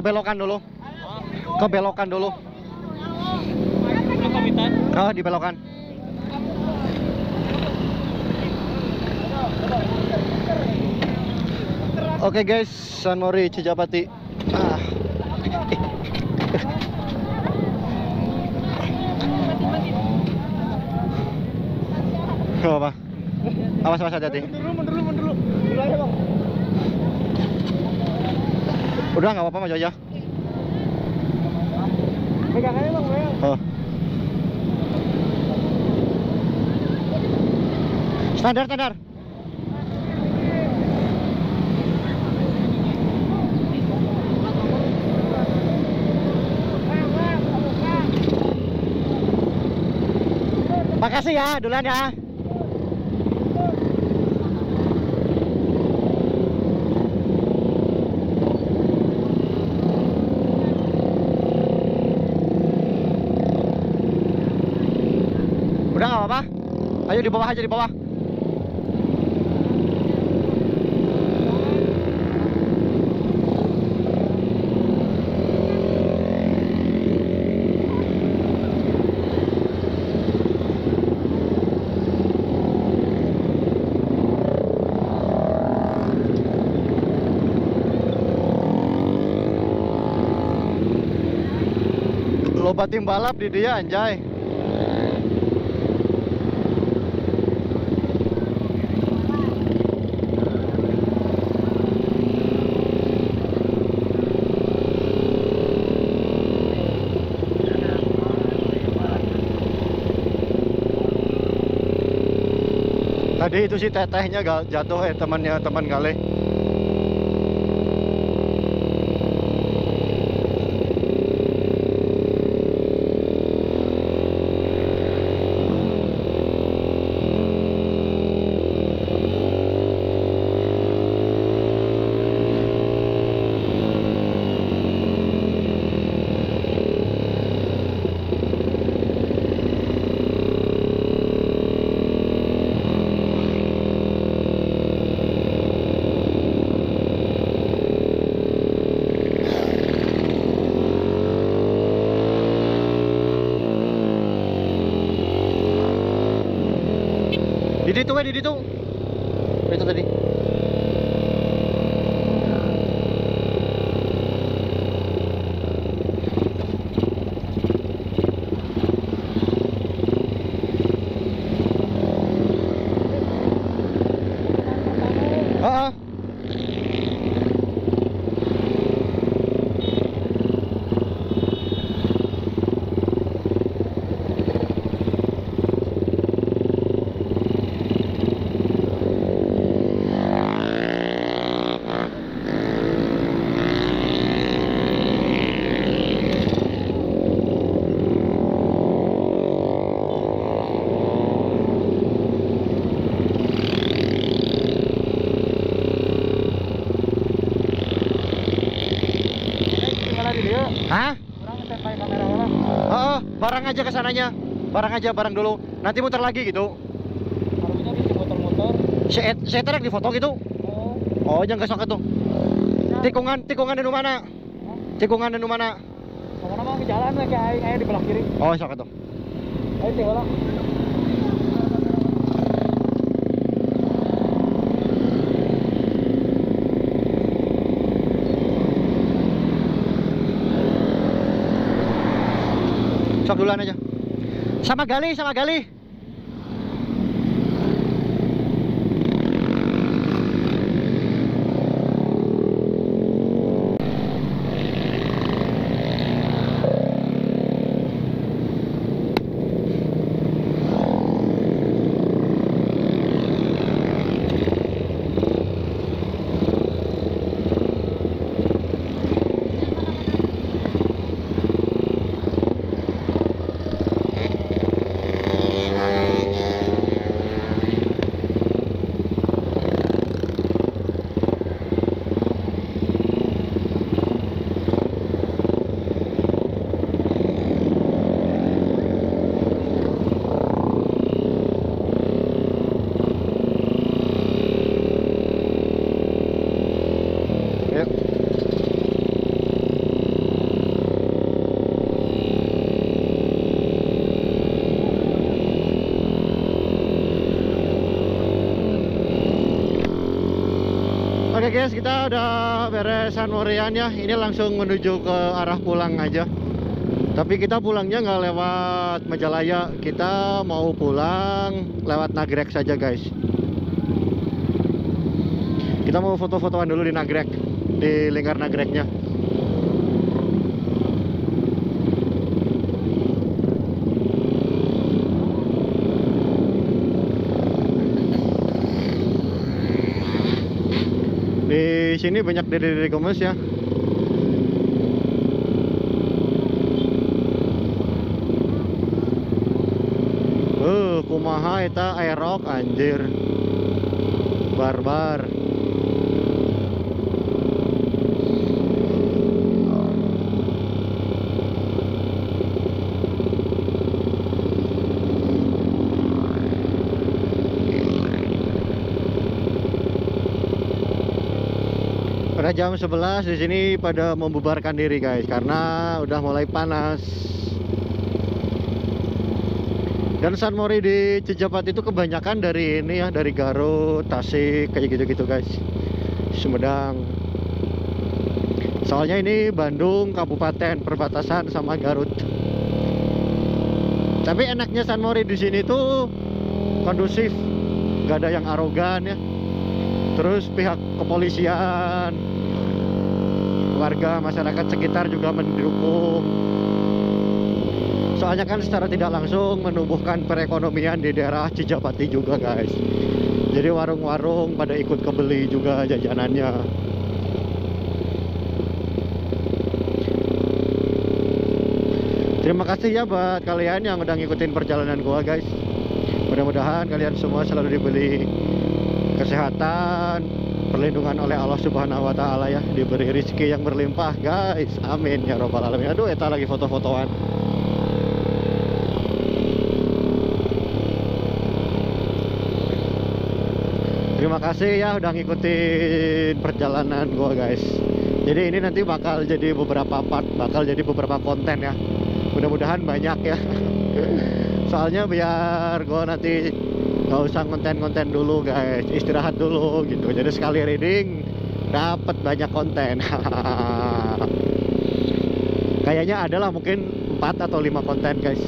kebelokan dulu. Kebelokan dulu. Belum pamitan. Oh, dibelokan. Oke guys, San Mori Cijapati. Ah. Gak apa? Awas awas hati-hati. Mundur dulu, mundur dulu, mundur dulu. Dulu aja, Bang. Udah nggak apa-apa maju aja. Pegang aja, Bang. Oh. Standar standar. Makasih ya, duluan ya. Udah nggak apa-apa. Ayo di bawah aja di bawah. Loba tim balap di dia anjay. Tadi itu si tetehnya jatuh eh temannya teman Galeh. Di situ di situ. Itu tadi. Ah, ah. Gimana di dia? Hah? Kurang standby kamera orang. Oh, oh, barang aja ke sananya. Barang aja, barang dulu. Nanti muter lagi gitu. Harusnya di motor-motor. Et- si Eterek di foto gitu. Oh. Oh, jangan kesok itu. Tikungan, tikungan di mana? Tikungan di mana? Ke mana mau ke jalan lagi aing di belakang kiri. Oh, sok itu. Ayo tinggal Sok duluan aja. Sama Gali, sama Gali. Guys, kita udah beres San Morian ya. Ini langsung menuju ke arah pulang aja. Tapi kita pulangnya nggak lewat Majalaya. Kita mau pulang lewat Nagrek saja guys. Kita mau foto-fotoan dulu di Nagrek, di lingkar Nagreknya. Sini banyak diri-diri gemes ya. Uh, kumaha eta aerok anjir. Barbar. Pada jam 11 di sini pada membubarkan diri guys karena udah mulai panas. Dan San Mori di Cijapat itu kebanyakan dari ini ya, dari Garut, Tasik, kayak gitu-gitu guys. Sumedang. Soalnya ini Bandung kabupaten perbatasan sama Garut. Tapi enaknya San Mori di sini tuh kondusif, gak ada yang arogan ya. Terus pihak kepolisian, warga masyarakat sekitar juga mendukung. Soalnya kan secara tidak langsung menumbuhkan perekonomian di daerah Cijapati juga guys. Jadi warung-warung pada ikut kebeli juga jajanannya. Terima kasih ya buat kalian yang udah ngikutin perjalanan gua guys. Mudah-mudahan kalian semua selalu diberi kesehatan, perlindungan oleh Allah Subhanahu wa taala ya, diberi rezeki yang berlimpah guys. Amin ya robbal alamin. Aduh, eta lagi foto-fotoan. Terima kasih ya udah ngikutin perjalanan gua guys. Jadi ini nanti bakal jadi beberapa part, bakal jadi beberapa konten ya. Mudah-mudahan banyak ya. Soalnya biar gua nanti nggak usah konten-konten dulu guys, istirahat dulu gitu. Jadi sekali reading dapat banyak konten. Kayaknya adalah mungkin 4 atau 5 konten guys.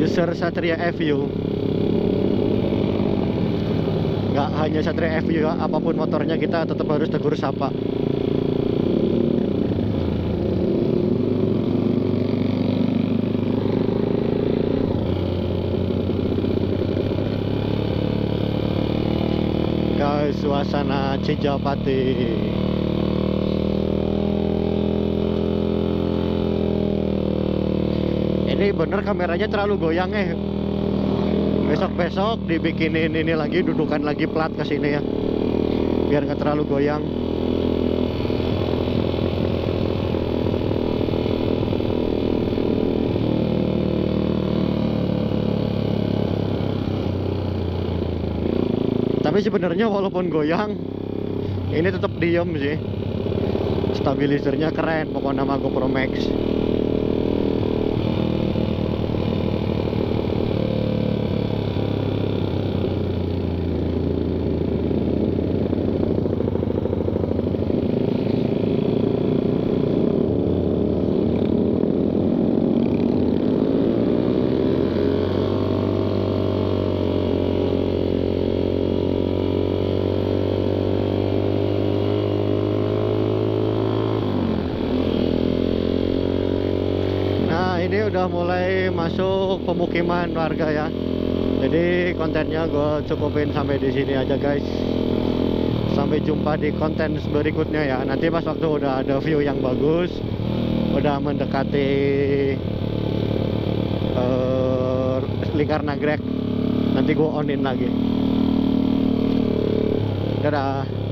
User Satria FU nggak hanya Satria FU ya, apa pun motornya kita tetap harus tegur sapa. Guys suasana Cijapati. Ini bener kameranya terlalu goyang eh besok-besok dibikinin ini lagi dudukan lagi plat ke sini ya. Biar nggak terlalu goyang. Tapi sebenarnya walaupun goyang ini tetap diem sih. Stabilizernya keren pokoknya nama GoPro Max Nah ini udah mulai masuk pemukiman warga ya. Jadi kontennya gue cukupin sampai di sini aja guys. Sampai jumpa di konten berikutnya ya. Nanti pas waktu udah ada view yang bagus, udah mendekati eh, lingkar nagrek, nanti gue onin lagi. Dadah.